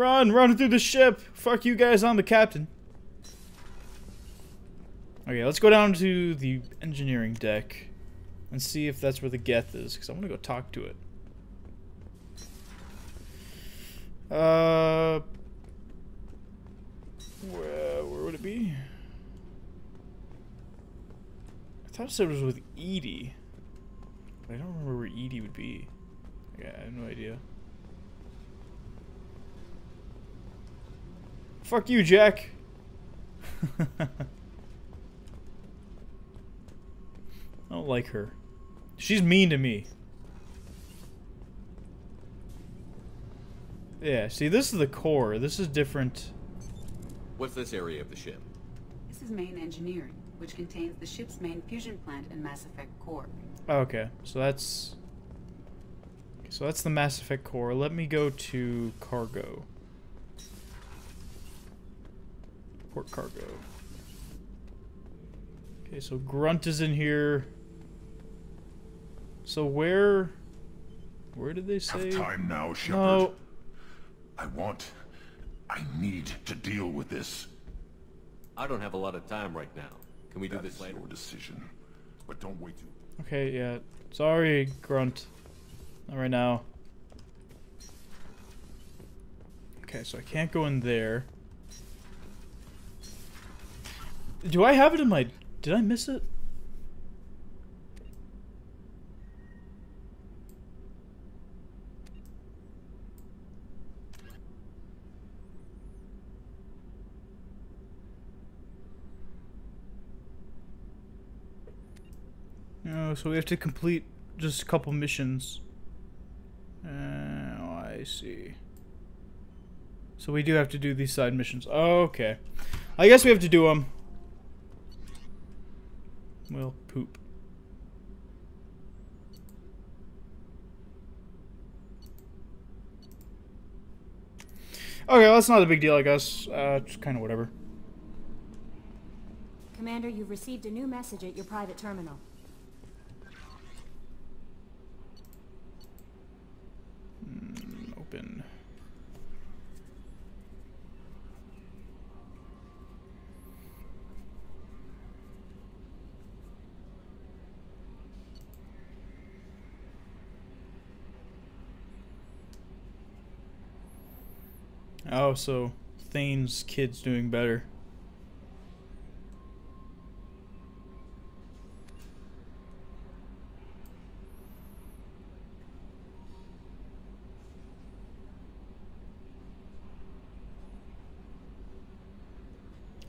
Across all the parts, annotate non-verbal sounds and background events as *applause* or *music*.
Run, run through the ship. Fuck you guys, I'm the captain. Okay, let's go down to the engineering deck and see if that's where the Geth is, because I want to go talk to it. Uh, where, where would it be? I thought it said it was with EDI. But I don't remember where EDI would be. Yeah, I have no idea. Fuck you, Jack. *laughs* I don't like her. She's mean to me. Yeah, see, this is the core. This is different. What's this area of the ship? This is main engineering, which contains the ship's main fusion plant and Mass Effect core. Okay, so that's... So that's the Mass Effect core. Let me go to cargo. Port cargo. Okay, so Grunt is in here. So where... Where did they say? Have time now, Shepard. No. I want... I need to deal with this. I don't have a lot of time right now. Can we do this is later? your decision. But don't wait too... Okay, yeah. Sorry, Grunt. Not right now. Okay, so I can't go in there. Do I have it in my... Did I miss it? No, so we have to complete just a couple missions. Uh, oh, I see. So we do have to do these side missions. Oh, okay. I guess we have to do them. Well, poop. Okay, well, that's not a big deal, I guess. Uh, kind of whatever. Commander, you've received a new message at your private terminal. Mm, open. Oh, so Thane's kid's doing better.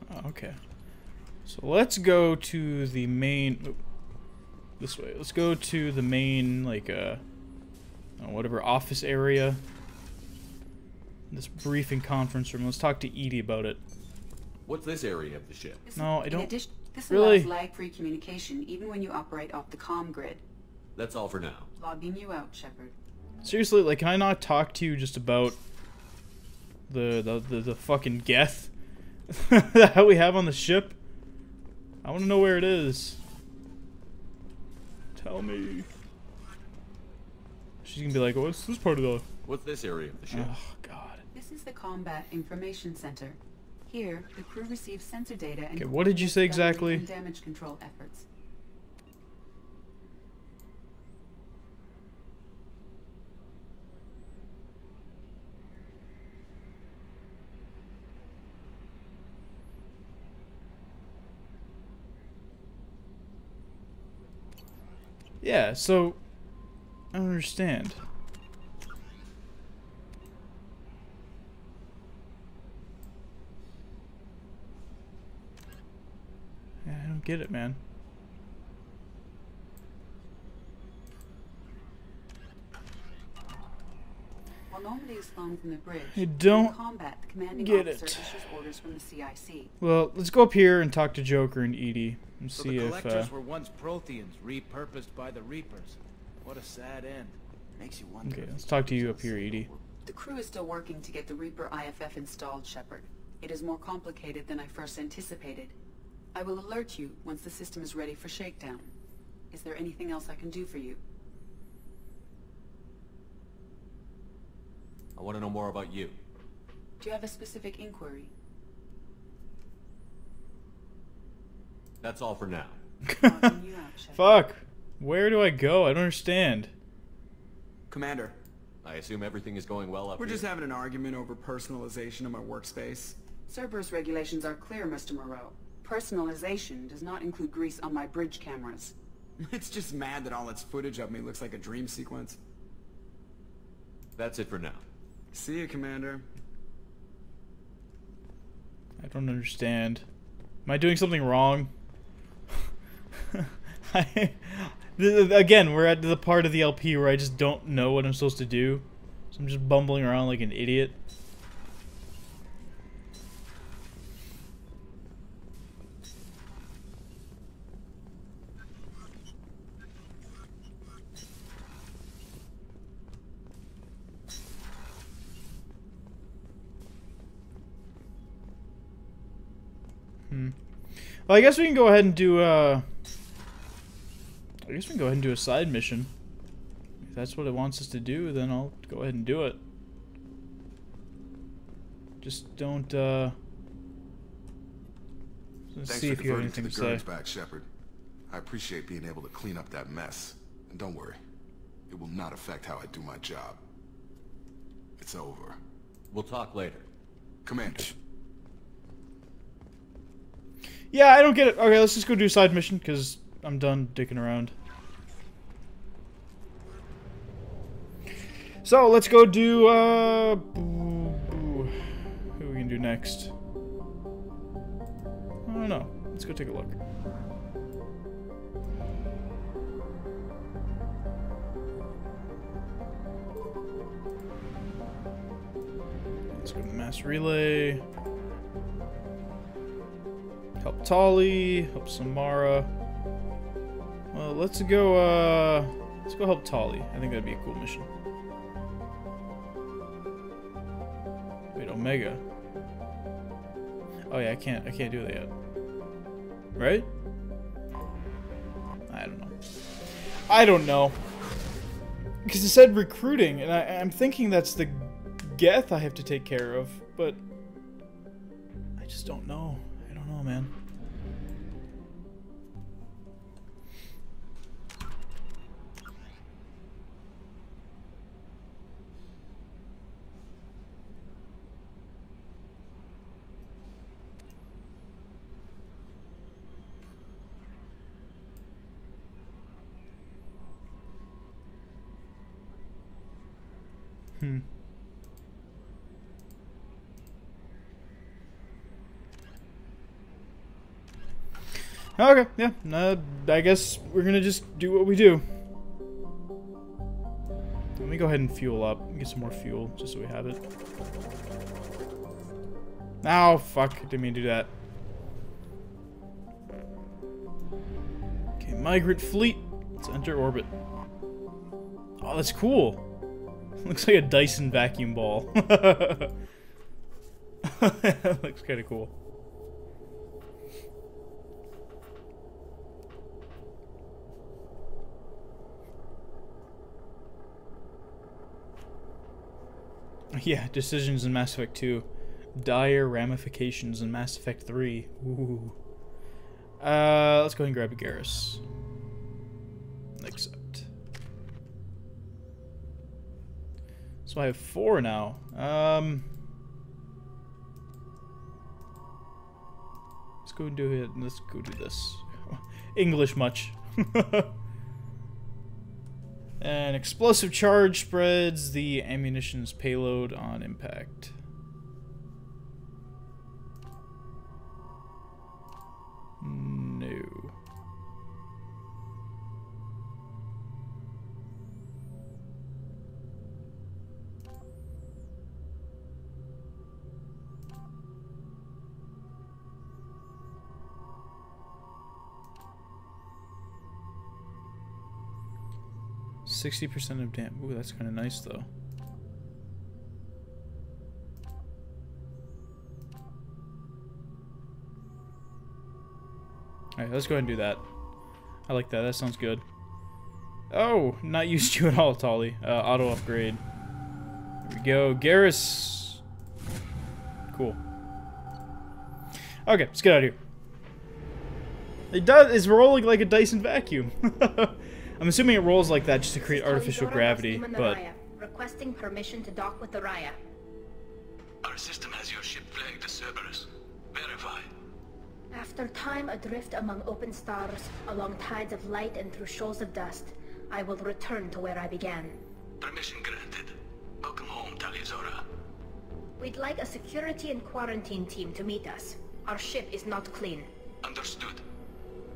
Oh, okay. So let's go to the main. This way. Let's go to the main, like, uh, uh, whatever office area. This briefing conference room. Let's talk to EDI about it. What's this area of the ship? This- No, I in don't- addition- this really- allows lag-free communication even when you operate off the comm grid. That's all for now. Logging you out, Shepard. Seriously, like, can I not talk to you just about the the the, the fucking Geth *laughs* that we have on the ship? I want to know where it is. Tell me. She's gonna be like, oh, "What's this part of the?" What's this area of the ship? Oh God. This is the Combat Information Center. Here, the crew receives sensor data and Okay, what did you say exactly? damage control efforts. Yeah. So, I don't understand. Yeah, I don't get it, man. While normally is flown from the bridge, I don't combat, the commanding get officer it. issues orders from the CIC. Well, let's go up here and talk to Joker and EDI and So see the if. Uh, collectors were once Protheans, repurposed by the Reapers. What a sad end. Makes you wonder. okay, let's talk to you up here, EDI. The crew is still working to get the Reaper IFF installed, Shepard. It is more complicated than I first anticipated. I will alert you once the system is ready for shakedown. Is there anything else I can do for you? I want to know more about you. Do you have a specific inquiry? That's all for now. *laughs* Oh, Logging you out, Shepard. Fuck. Where do I go? I don't understand. Commander, I assume everything is going well up we're here? just having an argument over personalization of my workspace. Cerberus regulations are clear, Mr. Moreau. Personalization does not include grease on my bridge cameras. *laughs* It's just mad that all its footage of me looks like a dream sequence. That's it for now. See you, Commander. I don't understand. Am I doing something wrong? *laughs* I, th- again, we're at the part of the LP where I just don't know what I'm supposed to do. So I'm just bumbling around like an idiot. Well, I guess we can go ahead and do, uh... I guess we can go ahead and do a side mission. If that's what it wants us to do, then I'll go ahead and do it. Just don't, uh... Let's Thanks see for if you have converting to anything the to say. Back, Shepard. I appreciate being able to clean up that mess. And don't worry, it will not affect how I do my job. It's over. We'll talk later. Commander, Yeah, I don't get it. Okay, let's just go do a side mission, because I'm done dicking around. So, let's go do, uh... boo- boo. Who we can do next? I don't know. Let's go take a look. Let's go to mass relay. Help Tali, help Samara. Well, let's go, uh... Let's go help Tali. I think that'd be a cool mission. Wait, Omega. Oh yeah, I can't, I can't do that yet. Right? I don't know. I don't know. Because it said recruiting, and I, I'm thinking that's the Geth I have to take care of, but... I just don't know. Man. Okay, yeah. Uh, I guess we're gonna just do what we do. Let me go ahead and fuel up. Get some more fuel, just so we have it. Oh, fuck. Didn't mean to do that. Okay, migrant fleet. Let's enter orbit. Oh, that's cool. *laughs* Looks like a Dyson vacuum ball. *laughs* looks kind of cool. *laughs* Yeah, decisions in Mass Effect 2. Dire ramifications in Mass Effect 3. Ooh. Uh, let's go ahead and grab a Garrus. Accept. So I have four now. Um, let's go and do it. Let's go do this. *laughs* English much. *laughs* An explosive charge spreads the ammunition's payload on impact. 60% of damage. Ooh, that's kind of nice though. Alright, let's go ahead and do that. I like that. That sounds good. Oh, not used *laughs* to at all, Tali. Uh, auto upgrade. There we go. Garrus. Cool. Okay, let's get out of here. It does. It's rolling like a Dyson vacuum. *laughs* I'm assuming it rolls like that just to create artificial gravity, but requesting permission to dock with the Rayya. Our system has your ship flagged as Cerberus. Verify. After time adrift among open stars, along tides of light and through shoals of dust, I will return to where I began. Permission granted. Welcome home, Tali'Zorah. We'd like a security and quarantine team to meet us. Our ship is not clean. Understood.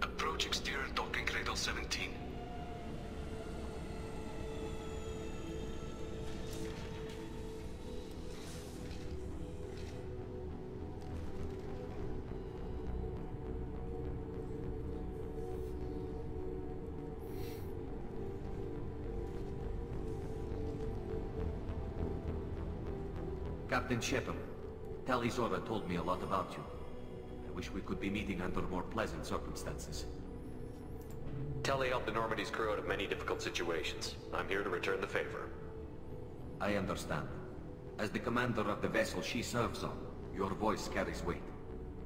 Approach exterior docking cradle 17. Captain Shepard, Tali'Zorah told me a lot about you. I wish we could be meeting under more pleasant circumstances. Tali helped the Normandy's crew out of many difficult situations. I'm here to return the favor. I understand. As the commander of the vessel she serves on, your voice carries weight.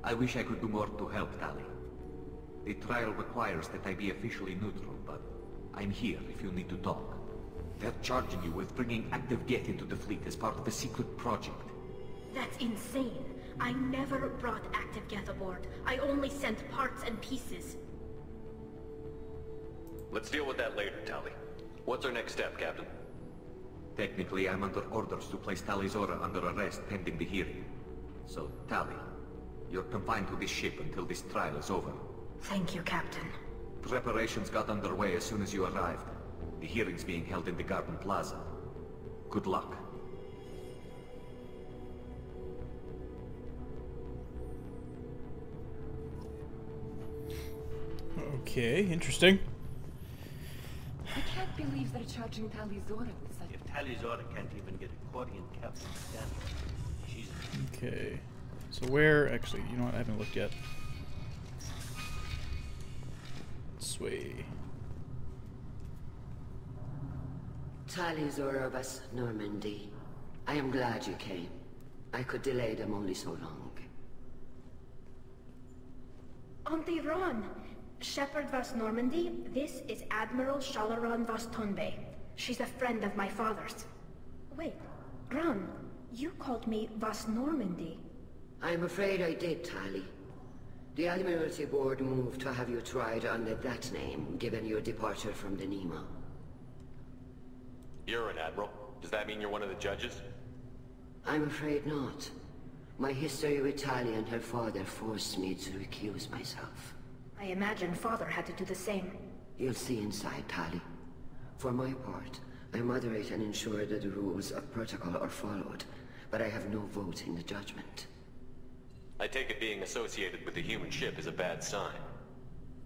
I wish I could do more to help Tali. The trial requires that I be officially neutral, but I'm here if you need to talk. They're charging you with bringing active Geth into the fleet as part of a secret project. That's insane. I never brought active Geth aboard. I only sent parts and pieces. Let's deal with that later, Tali. What's our next step, Captain? Technically, I'm under orders to place Tali'Zorah under arrest pending the hearing. So, Tali, you're confined to this ship until this trial is over. Thank you, Captain. Preparations got underway as soon as you arrived. The hearing's being held in the Garden Plaza. Good luck. okay, interesting. I can't believe they're charging Tali'Zorah with such... If Tali'Zorah can't even get a Quarian captain standard, she's... Okay. So where, actually, you know what, I haven't looked yet. Sway. Tali'Zorah Vas Normandy. I am glad you came. I could delay them only so long. Auntie Raan! Shepard Vas Normandy, this is Admiral Shala'Raan Vas Tonbay. She's a friend of my father's. Wait, Raan, you called me Vas Normandy. I'm afraid I did, Tali. The Admiralty Board moved to have you tried under that name, given your departure from the Neema. You're an admiral. Does that mean you're one of the judges? I'm afraid not. My history with Tali and her father forced me to recuse myself. I imagine father had to do the same. You'll see inside, Tali. For my part, I moderate and ensure that the rules of protocol are followed, but I have no vote in the judgment. I take it being associated with the human ship is a bad sign.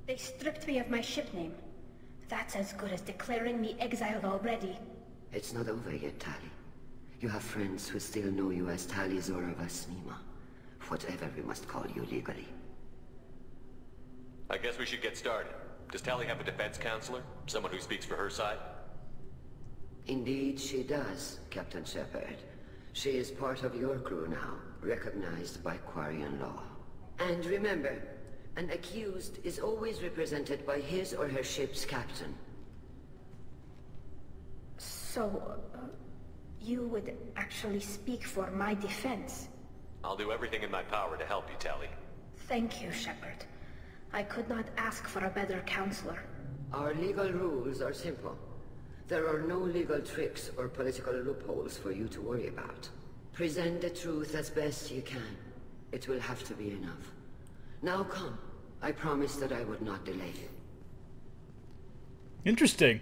They stripped me of my ship name. That's as good as declaring me exiled already. It's not over yet, Tali. You have friends who still know you as Tali'Zorah Vasnima. Whatever we must call you legally. I guess we should get started. Does Tali have a defense counselor? Someone who speaks for her side? Indeed she does, Captain Shepard. She is part of your crew now, recognized by Quarian law. And remember, an accused is always represented by his or her ship's captain. So, uh, you would actually speak for my defense? I'll do everything in my power to help you, Tali. Thank you, Shepard. I could not ask for a better counselor. Our legal rules are simple. There are no legal tricks or political loopholes for you to worry about. Present the truth as best you can. It will have to be enough. Now come. I promised that I would not delay you. Interesting.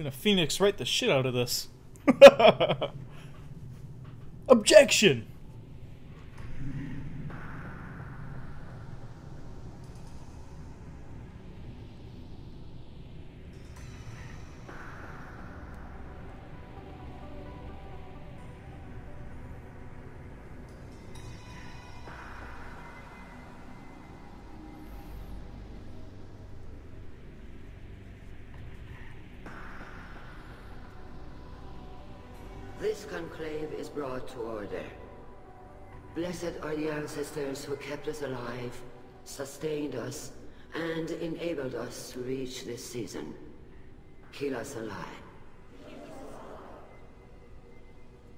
Gonna Phoenix Wright the shit out of this. *laughs* Objection! This conclave is brought to order. Blessed are the ancestors who kept us alive, sustained us, and enabled us to reach this season. Kill us alive.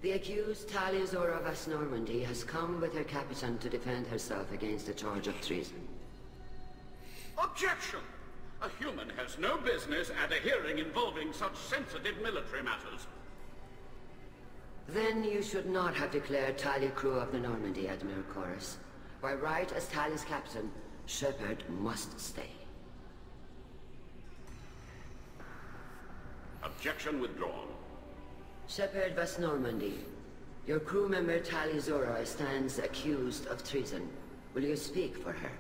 The accused Tali'Zorah of Normandy has come with her captain to defend herself against a charge of treason. Objection! A human has no business at a hearing involving such sensitive military matters. Then you should not have declared Talia crew of the Normandy, Admiral Koris. By right as Tali's captain, Shepard must stay. Objection withdrawn. Shepard Vas Normandy, your crew member Tali Zora stands accused of treason. Will you speak for her?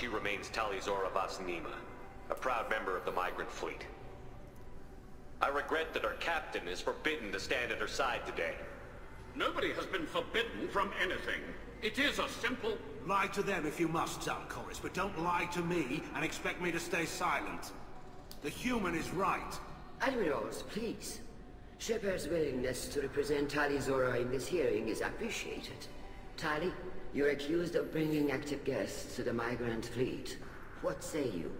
She remains Tali'Zorah Vasnima, a proud member of the migrant fleet. I regret that our captain is forbidden to stand at her side today. Nobody has been forbidden from anything. It is a simple... Lie to them if you must, Zaal'Koris, but don't lie to me and expect me to stay silent. The human is right. Admirals, please. Shepard's willingness to represent Tali'Zorah in this hearing is appreciated. Tali, you're accused of bringing active Geth to the migrant fleet. What say you?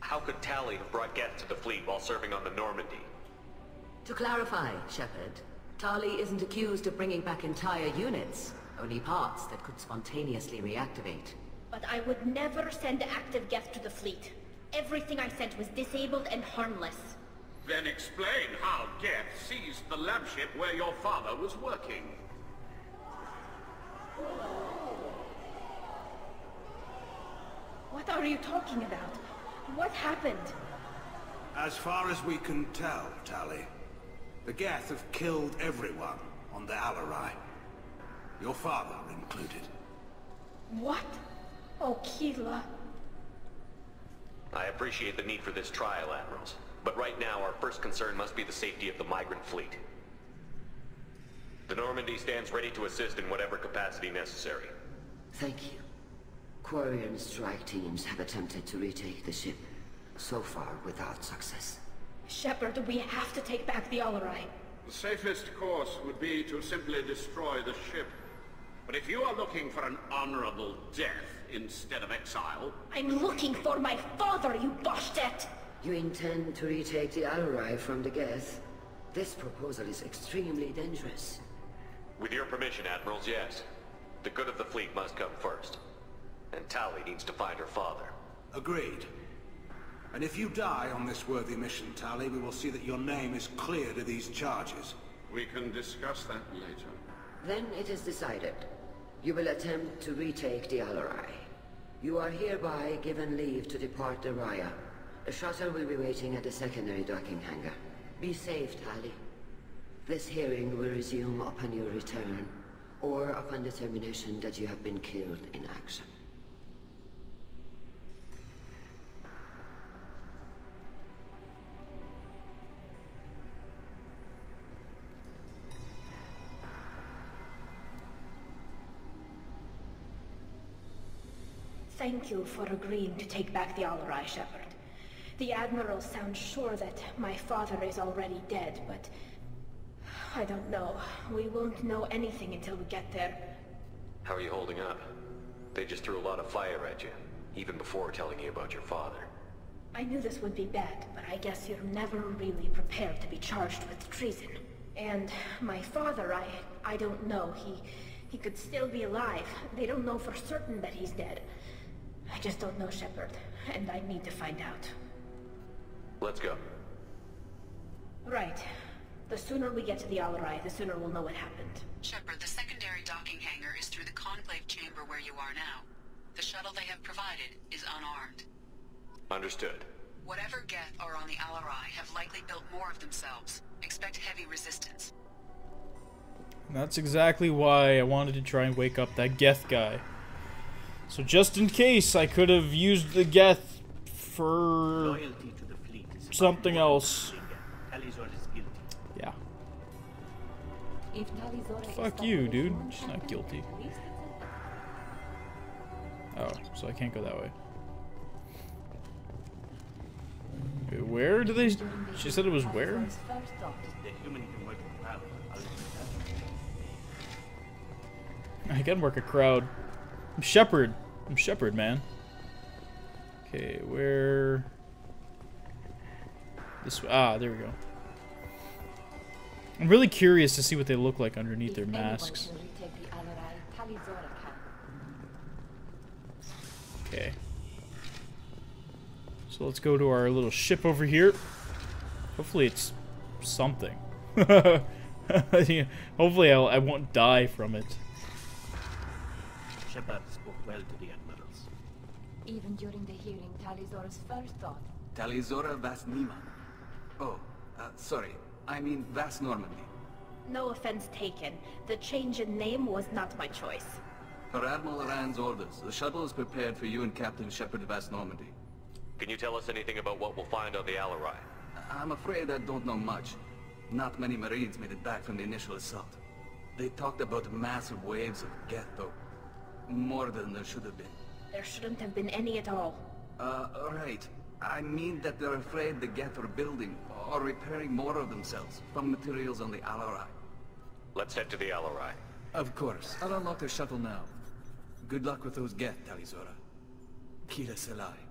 How could Tali have brought Geth to the fleet while serving on the Normandy? To clarify, Shepard, Tali isn't accused of bringing back entire units, only parts that could spontaneously reactivate. But I would never send active Geth to the fleet. Everything I sent was disabled and harmless. Then explain how Geth seized the lab ship where your father was working. What are you talking about? What happened? As far as we can tell, Tali, the Geth have killed everyone on the Alarei. Your father included. What? Oh, Keelah. I appreciate the need for this trial, Admirals. But right now, our first concern must be the safety of the migrant fleet. The Normandy stands ready to assist in whatever capacity necessary. Thank you. Quarian strike teams have attempted to retake the ship, so far without success. Shepard, we have to take back the Alarei. The safest course would be to simply destroy the ship. But if you are looking for an honorable death instead of exile... I'm looking for my father, you bosh'tet! You intend to retake the Alarei from the Geth? This proposal is extremely dangerous. With your permission, Admirals, yes. The good of the fleet must come first. And Tali needs to find her father. Agreed. And if you die on this worthy mission, Tali, we will see that your name is cleared of these charges. We can discuss that later. Then it is decided. You will attempt to retake the Alarei. You are hereby given leave to depart the Rayya. The shuttle will be waiting at the secondary docking hangar. Be safe, Tali. This hearing will resume upon your return, or upon determination that you have been killed in action. Thank you for agreeing to take back the Alarei, Shepard. The Admiral sounds sure that my father is already dead, but... I don't know. We won't know anything until we get there. How are you holding up? They just threw a lot of fire at you, even before telling you about your father. I knew this would be bad, but I guess you're never really prepared to be charged with treason. And my father, I... I don't know. He... he could still be alive. They don't know for certain that he's dead. I just don't know, Shepard, and I need to find out. Let's go. Right. The sooner we get to the Alarei, the sooner we'll know what happened. Shepard, the secondary docking hangar is through the conclave chamber where you are now. The shuttle they have provided is unarmed. Understood. Whatever Geth are on the Alarei have likely built more of themselves. Expect heavy resistance. That's exactly why I wanted to try and wake up that Geth guy. So just in case, I could have used the Geth for something else. Yeah. Fuck you, dude. She's not guilty. Oh, so I can't go that way. Where do they... She said it was where? I can work a crowd. I'm Shepard. I'm Shepard, man. Okay, where... This Ah, there we go. I'm really curious to see what they look like underneath their masks. Anyone can retake the Alarei, Tali'Zorah can. Okay. So let's go to our little ship over here. Hopefully it's something. *laughs* Hopefully I'll, I won't die from it. Shepard spoke well to the admirals. Even during the hearing, Tali'Zorah's first thought. Tali'Zorah Vas Neema. Oh, uh, sorry. I mean Vas Normandy. No offense taken. The change in name was not my choice. Per Admiral Raan's orders, the shuttle is prepared for you and Captain Shepard Vas Normandy. Can you tell us anything about what we'll find on the Alarei? I'm afraid I don't know much. Not many Marines made it back from the initial assault. They talked about massive waves of Geth, though. More than there should have been. There shouldn't have been any at all. Uh, right. I mean that they're afraid the Geth are building or repairing more of themselves from materials on the Alarei. Let's head to the Alarei. Of course. I'll unlock the shuttle now. Good luck with those Geth, Tali'Zorah. Keelah se'lai.